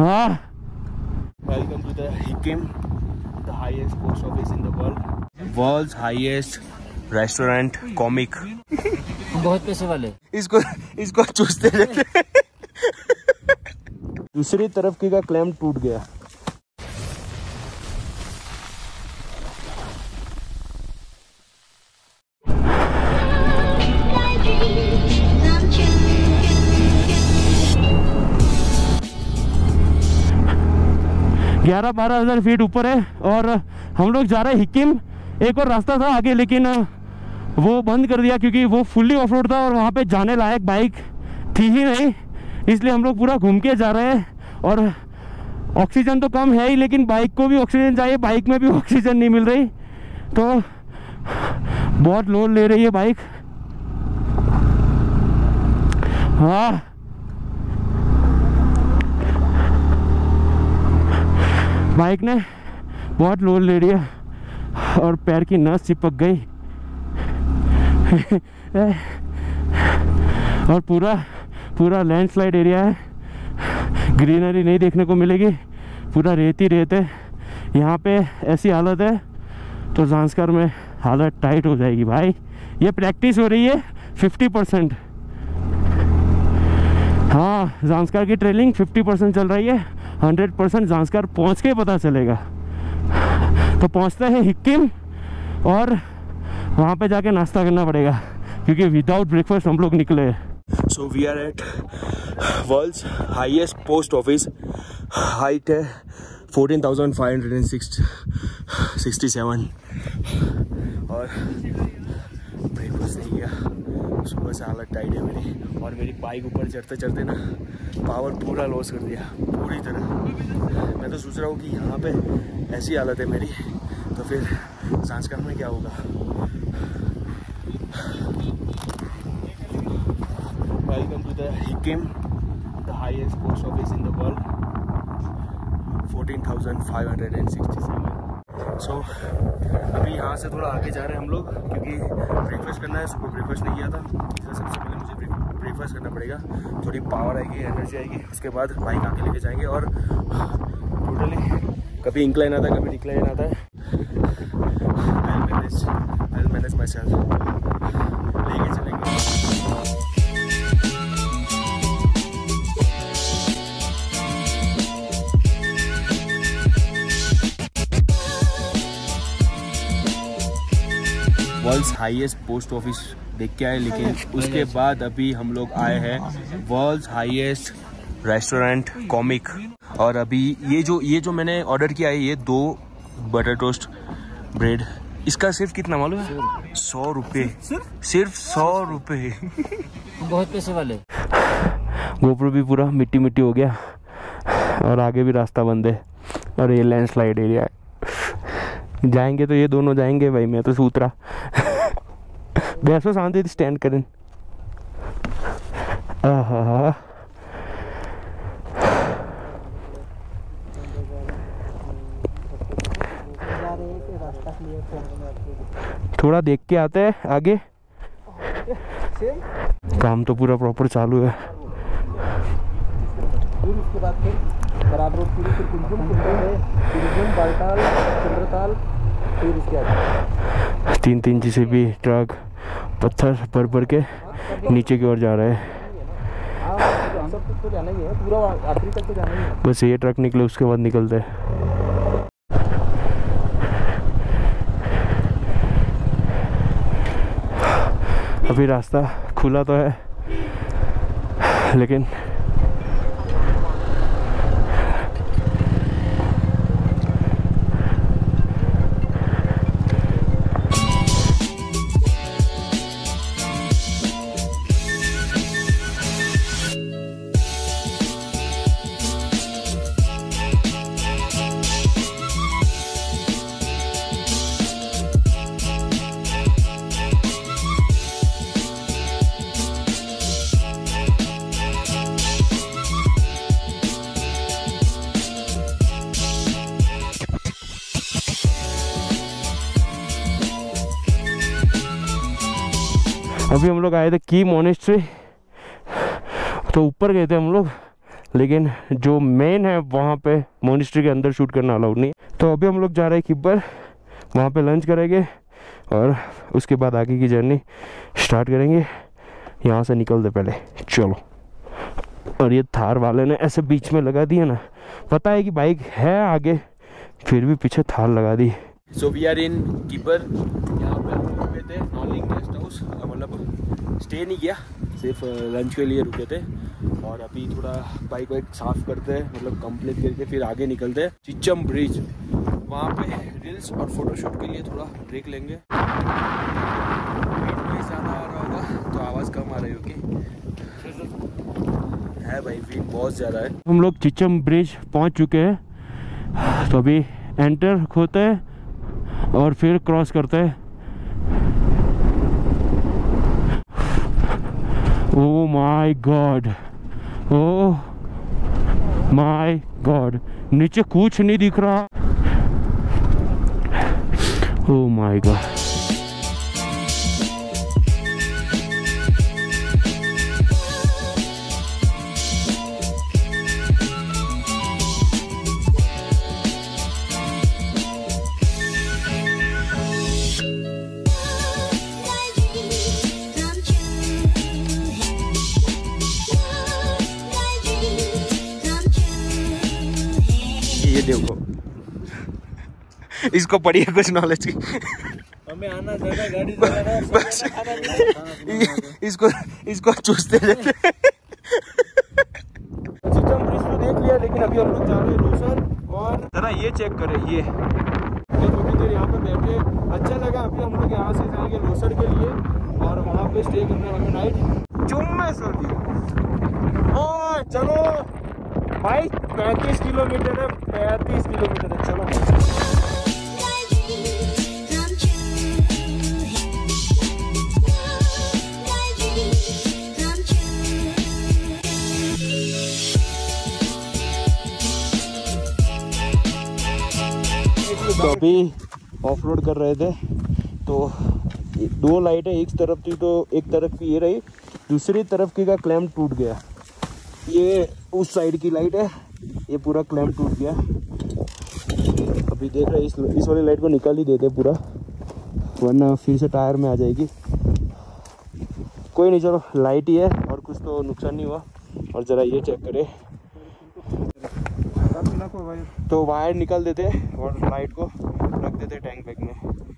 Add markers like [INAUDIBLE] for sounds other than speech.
हाँ। World highest restaurant comic बहुत पैसे वाले। इसको इसको चूसते दूसरी तरफ़ की का क्लेम टूट गया। ग्यारह बारह हज़ार फीट ऊपर है और हम लोग जा रहे हैं हिकिम एक और रास्ता था आगे, लेकिन वो बंद कर दिया क्योंकि वो फुल्ली ऑफ़ रोड था और वहाँ पे जाने लायक बाइक थी ही नहीं। इसलिए हम लोग पूरा घूम के जा रहे हैं और ऑक्सीजन तो कम है ही, लेकिन बाइक को भी ऑक्सीजन चाहिए बाइक में भी [LAUGHS] ऑक्सीजन नहीं मिल रही। तो बहुत लोड ले रही है बाइक हाँ बाइक ने बहुत लोड ले लिया और पैर की नस चिपक गई। और पूरा पूरा लैंडस्लाइड एरिया है। ग्रीनरी नहीं देखने को मिलेगी। पूरा रेत रेत है। यहाँ पे ऐसी हालत है तो जांसकर में हालत टाइट हो जाएगी भाई। ये प्रैक्टिस हो रही है फिफ्टी परसेंट हाँ जांसकर की ट्रेनिंग फिफ्टी परसेंट चल रही है। हंड्रेड परसेंट जांसकर पहुँच के पता चलेगा। तो पहुँचते हैं हिक्किम और वहाँ पे जाके नाश्ता करना पड़ेगा क्योंकि विदाउट ब्रेकफास्ट हम लोग निकले so we are at world हैं। So we are at world's highest post office. Height है 14,567 और ब्रेकफास्ट नहीं किया सुबह से हालत टाइट है मेरी। और मेरी बाइक ऊपर चढ़ते चढ़ते ना पावर पूरा लॉस कर दिया पूरी तरह मैं तो सोच रहा हूँ कि यहाँ पे ऐसी हालत है मेरी तो फिर सांस्कर में क्या होगा to the Hikim, the highest post office in the world. 14,567. So, अभी यहाँ से थोड़ा आगे जा रहे हैं हम लोग क्योंकि ब्रेकफास्ट करना है सुबह ब्रेकफास्ट नहीं किया था सबसे पहले मुझे ब्रेकफास्ट करना पड़ेगा। थोड़ी पावर आएगी एनर्जी आएगी। उसके बाद बाइक आके लेके जाएँगे और टोटली कभी इंक्लाइन आता है, कभी डिक्लाइन आता है। I manage I manage myself लेके चलेंगे। वर्ल्ड्स हाईएस्ट पोस्ट ऑफ़िस देख के आए लेकिन उसके बाद अभी हम लोग आए हैं वर्ल्ड्स हाईएस्ट रेस्टोरेंट कॉमिक और अभी ये जो ये जो मैंने ऑर्डर किया है ये दो बटर टोस्ट ब्रेड इसका सिर्फ़ कितना मालूम है? सौ रुपये सिर्फ़? सौ रुपये बहुत पैसे वाले। गोप्रो भी पूरा मिट्टी मिट्टी हो गया। और आगे भी रास्ता बंद है। और ये लैंडस्लाइड एरिया है। जाएँगे तो ये दोनों जाएँगे भाई मैं तो सूतरा बैसो शांति स्टैंड करें। आहा। थोड़ा देख के आते हैं आगे। काम तो पूरा प्रॉपर चालू है। तीन तीन जी भी ट्रक पत्थर भर भर के नीचे की ओर जा रहे हैं। बस ये ट्रक निकले, उसके बाद निकलते हैं। अभी रास्ता खुला तो है, लेकिन अभी हम लोग आए थे की मोनेस्ट्री तो ऊपर गए थे हम लोग, लेकिन जो मेन है, वहाँ पे मोनिस्ट्री के अंदर शूट करना अलाउड नहीं। तो अभी हम लोग जा रहे हैं किब्बर, वहाँ पे लंच करेंगे, और उसके बाद आगे की जर्नी स्टार्ट करेंगे। यहाँ से निकलते पहले, चलो। और ये थार वाले ने ऐसे बीच में लगा दिया ना, पता है कि बाइक है आगे, फिर भी पीछे थार लगा दी। So we are in keeper यहाँ पे थे नॉलिंग गेस्ट हाउस मतलब स्टे नहीं किया, सिर्फ़ लंच के लिए रुके थे। और अभी थोड़ा बाइक वाइक साफ़ करते हैं मतलब कंप्लीट करके फिर आगे निकलते हैं। चिच्चम ब्रिज वहाँ पे रील्स और फोटोशूट के लिए थोड़ा ब्रेक लेंगे। ज़्यादा आ रहा होगा तो आवाज़ कम आ रही होगी। है भाई विंड बहुत ज़्यादा है। हम लोग चिचम ब्रिज पहुँच चुके हैं। तो अभी एंटर होते हैं और फिर क्रॉस करते हैं। ओ my god oh my god नीचे कुछ नहीं दिख रहा oh my गॉड देखो इसको पढ़िए कुछ नॉलेज की। हमें आना गाड़ी बस। इसको इसको चूसते रहते तो देख लिया लेकिन अभी हम लोग जा रहे हैं रोशन और जरा ये चेक करें ये। थोड़ी देर यहाँ पे बैठे। अच्छा लगा अभी हम लोग यहाँ से जाएँगे लोसर के लिए और वहाँ पे स्टे करने वाले नाइट जुम्मे सो ओ चलो। भाई, पैंतीस किलोमीटर है, पैंतीस किलोमीटर है, चलो। तो अभी ऑफ़ रोड कर रहे थे तो दो लाइटें एक तरफ़ थी तो एक तरफ़ की ये रही, दूसरी तरफ़ की का क्लैम्प टूट गया। ये उस साइड की लाइट है। ये पूरा क्लैम्प टूट गया। अभी देख रहे इस इस वाली लाइट को निकाल ही देते पूरा। वरना फिर से टायर में आ जाएगी। कोई नहीं, चलो लाइट ही है और कुछ तो नुकसान नहीं हुआ। और ज़रा ये चेक करें। तो वायर निकाल देते और लाइट को रख देते टैंक बैग में।